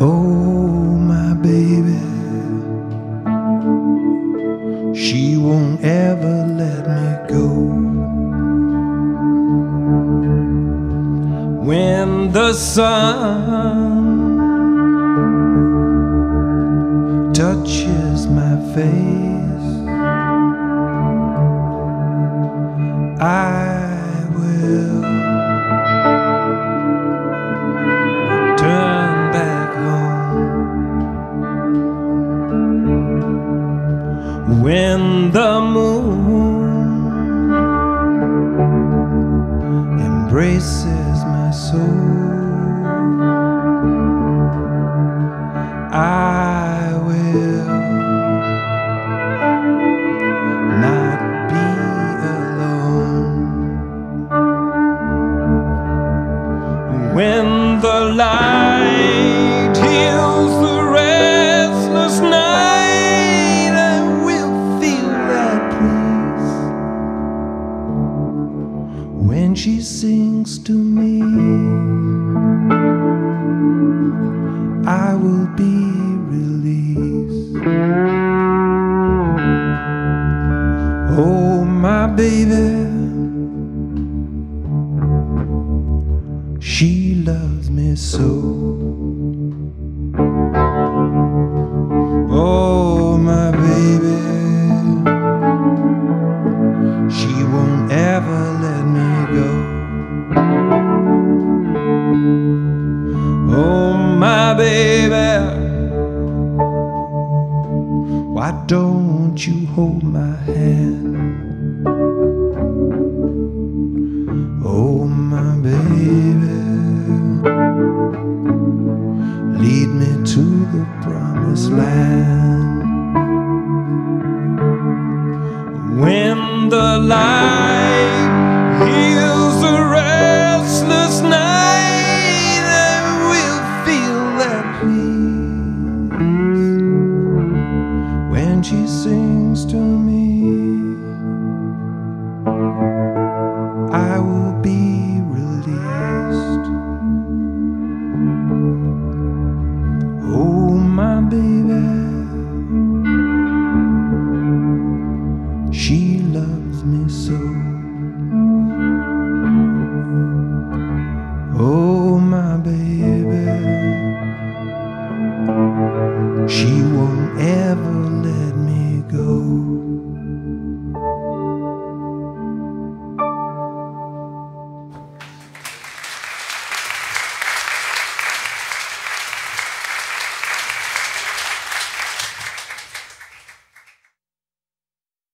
Oh, my baby, she won't ever let me go. When the sun touches my face, When the moon embraces my soul, I will not be alone. When the light When she sings to me, I will be released. Oh, my baby. She loves me so. Oh, my baby. She won't ever let don't you hold my hand? Oh, my baby, lead me to the promised land. When the light heals the she sings to me, I will be released. Oh, my baby, she loves me so. Oh, my baby, she